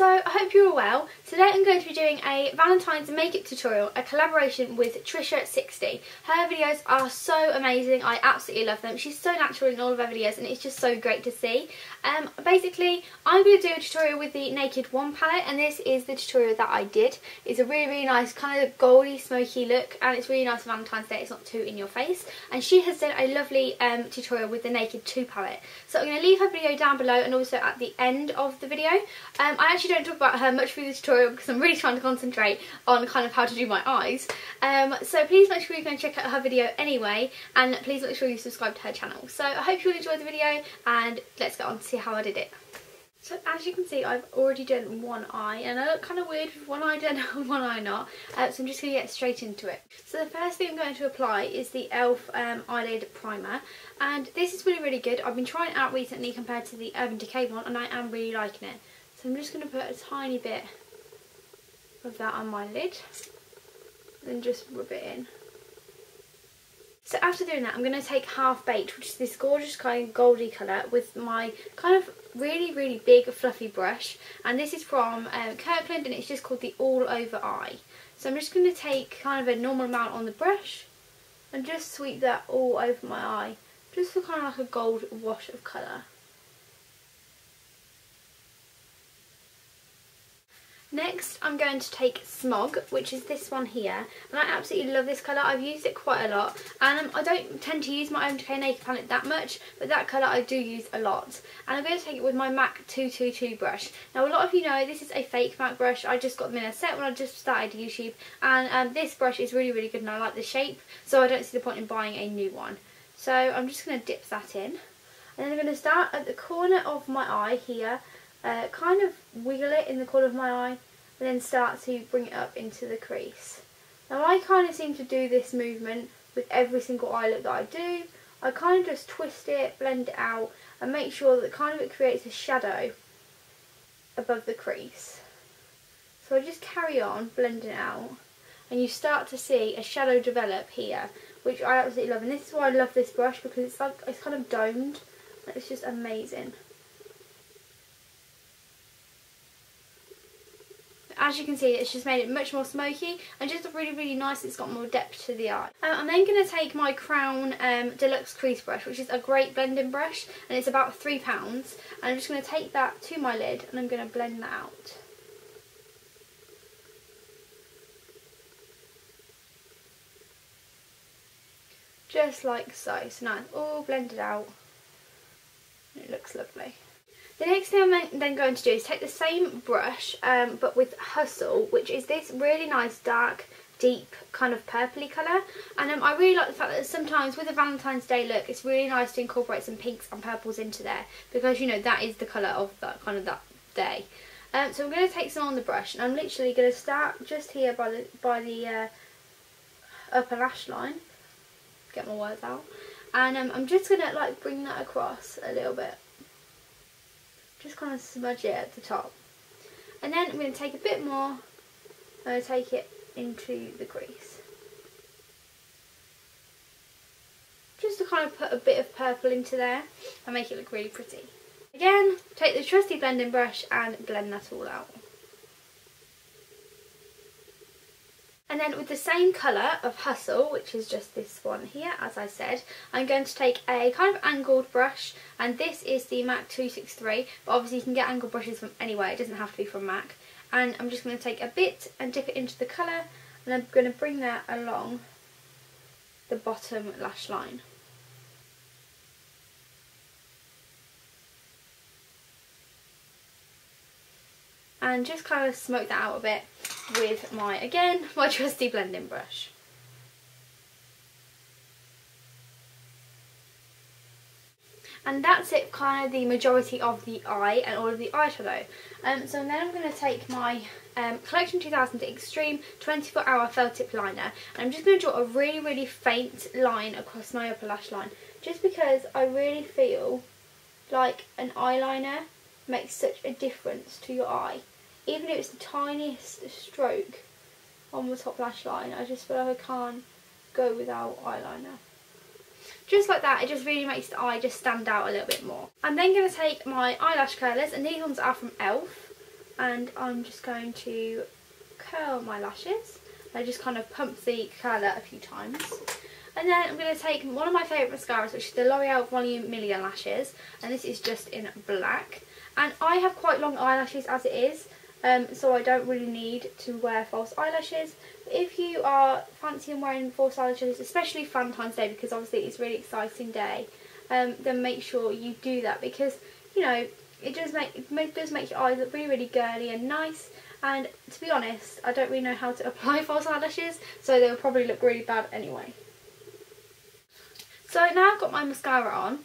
So I hope you're all well. Today I'm going to be doing a Valentine's makeup tutorial, a collaboration with Trisha60. Her videos are so amazing, I absolutely love them. She's so natural in all of her videos and it's just so great to see. Um, basically, I'm going to do a tutorial with the Naked One palette and this is the tutorial that I did. It's a really, really nice kind of goldy, smoky look and it's really nice for Valentine's Day, it's not too in your face. And she has done a lovely um, tutorial with the Naked 2 palette. So I'm going to leave her video down below and also at the end of the video. Um, I actually don't talk about her much through the tutorial because I'm really trying to concentrate on kind of how to do my eyes. Um, so please make sure you go and check out her video anyway and please make sure you subscribe to her channel. So I hope you all enjoyed the video and let's get on to see how I did it. So as you can see I've already done one eye and I look kind of weird with one eye done and one eye not uh, so I'm just going to get straight into it. So the first thing I'm going to apply is the e.l.f. Um, eyelid primer and this is really really good. I've been trying it out recently compared to the Urban Decay one and I am really liking it. So I'm just going to put a tiny bit of that on my lid and just rub it in. So after doing that I'm going to take Half Baked which is this gorgeous kind of goldy colour with my kind of really really big fluffy brush and this is from um, Kirkland and it's just called the All Over Eye. So I'm just going to take kind of a normal amount on the brush and just sweep that all over my eye just for kind of like a gold wash of colour. Next I'm going to take Smog, which is this one here, and I absolutely love this colour, I've used it quite a lot, and um, I don't tend to use my Urban Decay Naked palette that much, but that colour I do use a lot. And I'm going to take it with my MAC 222 brush. Now a lot of you know this is a fake MAC brush, I just got them in a set when I just started YouTube, and um, this brush is really really good and I like the shape, so I don't see the point in buying a new one. So I'm just going to dip that in, and then I'm going to start at the corner of my eye here, uh, kind of wiggle it in the corner of my eye and then start to bring it up into the crease. Now I kind of seem to do this movement with every single eye look that I do. I kind of just twist it, blend it out and make sure that kind of it creates a shadow above the crease. So I just carry on blending out and you start to see a shadow develop here which I absolutely love and this is why I love this brush because it's like it's kind of domed it's just amazing. As you can see it's just made it much more smoky and just really really nice it's got more depth to the eye. Um, I'm then going to take my Crown um, Deluxe Crease Brush which is a great blending brush and it's about £3 and I'm just going to take that to my lid and I'm going to blend that out. Just like so. So now it's all blended out. It looks lovely. The next thing I'm then going to do is take the same brush um, but with Hustle which is this really nice dark deep kind of purpley colour. And um, I really like the fact that sometimes with a Valentine's Day look it's really nice to incorporate some pinks and purples into there because you know that is the colour of that kind of that day. Um, so I'm going to take some on the brush and I'm literally going to start just here by the, by the uh, upper lash line, get my words out, and um, I'm just going to like bring that across a little bit just kind of smudge it at the top. And then I'm going to take a bit more, I'm take it into the crease. Just to kind of put a bit of purple into there and make it look really pretty. Again, take the trusty blending brush and blend that all out. And then with the same colour of Hustle, which is just this one here, as I said, I'm going to take a kind of angled brush, and this is the MAC 263, but obviously you can get angled brushes from anywhere, it doesn't have to be from MAC. And I'm just going to take a bit and dip it into the colour, and I'm going to bring that along the bottom lash line. and just kind of smoke that out a bit with my, again, my trusty blending brush. And that's it, kind of the majority of the eye and all of the eyeshadow. Um, so then I'm going to take my um, Collection 2000 Extreme 24 Hour Felt Tip Liner. And I'm just going to draw a really, really faint line across my upper lash line. Just because I really feel like an eyeliner makes such a difference to your eye even if it's the tiniest stroke on the top lash line, I just feel like I can't go without eyeliner. Just like that, it just really makes the eye just stand out a little bit more. I'm then going to take my eyelash curlers, and these ones are from e.l.f. and I'm just going to curl my lashes. I just kind of pump the curler a few times. And then I'm going to take one of my favourite mascaras, which is the L'Oreal Volume Million Lashes. And this is just in black. And I have quite long eyelashes as it is. Um, so I don't really need to wear false eyelashes. But if you are fancying wearing false eyelashes, especially Valentine's Day, because obviously it's a really exciting day, um, then make sure you do that because, you know, it does make, it does make your eyes look really, really girly and nice. And to be honest, I don't really know how to apply false eyelashes, so they'll probably look really bad anyway. So now I've got my mascara on,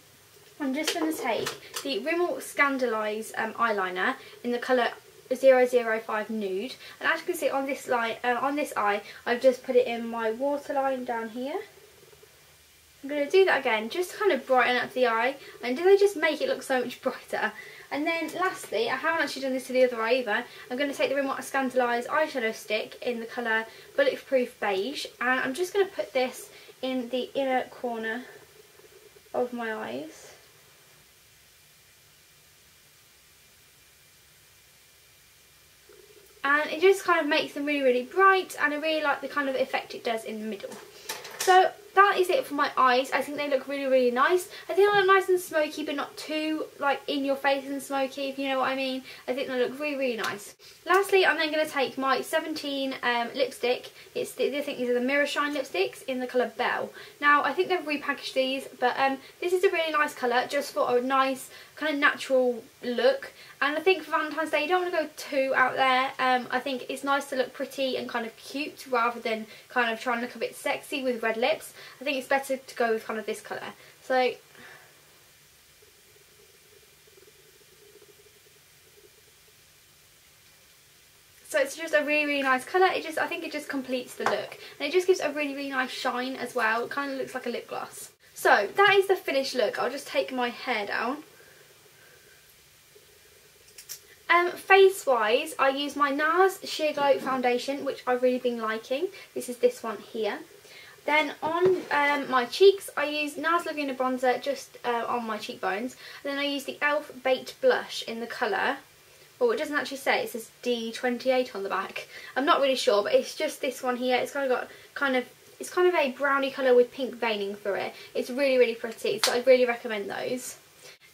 I'm just going to take the Rimmel Scandaleyes um, eyeliner in the colour 005 Nude. And as you can see on this line, uh, on this eye, I've just put it in my waterline down here. I'm going to do that again, just to kind of brighten up the eye. And do they just make it look so much brighter? And then lastly, I haven't actually done this to the other eye either, I'm going to take the Rimmel Scandaleyes eyeshadow stick in the colour Bulletproof Beige. And I'm just going to put this in the inner corner of my eyes. And it just kind of makes them really really bright and I really like the kind of effect it does in the middle. So that is it for my eyes. I think they look really, really nice. I think they look nice and smoky, but not too, like, in your face and smoky, if you know what I mean. I think they look really, really nice. Lastly, I'm then going to take my 17 um, lipstick. It's the, I think these are the Mirror Shine lipsticks in the colour Belle. Now, I think they've repackaged these, but um, this is a really nice colour, just for a nice, kind of natural look. And I think for Valentine's Day, you don't want to go too out there. Um, I think it's nice to look pretty and kind of cute rather than kind of trying to look a bit sexy with red lips. I think it's better to go with kind of this colour. So So it's just a really, really nice colour. It just, I think it just completes the look. And it just gives a really, really nice shine as well. It kind of looks like a lip gloss. So that is the finished look. I'll just take my hair down. Um, face wise, I use my NARS Sheer Glow foundation, which I've really been liking. This is this one here. Then on um, my cheeks, I use NARS Laguna bronzer just uh, on my cheekbones. And then I use the e.l.f. Baked Blush in the colour. Oh, it doesn't actually say, it says D28 on the back. I'm not really sure, but it's just this one here. It's kind of got kind of, it's kind of a brownie colour with pink veining through it. It's really, really pretty, so I'd really recommend those.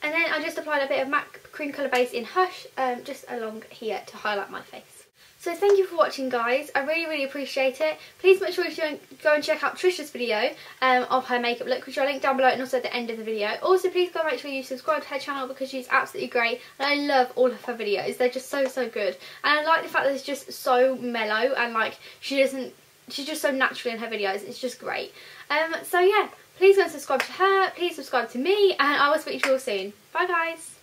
And then I just applied a bit of MAC cream colour base in Hush um, just along here to highlight my face. So thank you for watching guys, I really really appreciate it. Please make sure you go and check out Trisha's video um, of her makeup look which I'll link down below and also at the end of the video. Also please go make sure you subscribe to her channel because she's absolutely great and I love all of her videos, they're just so so good. And I like the fact that it's just so mellow and like she doesn't, she's just so natural in her videos, it's just great. Um, so yeah, please go and subscribe to her, please subscribe to me and I will speak to you all soon. Bye guys!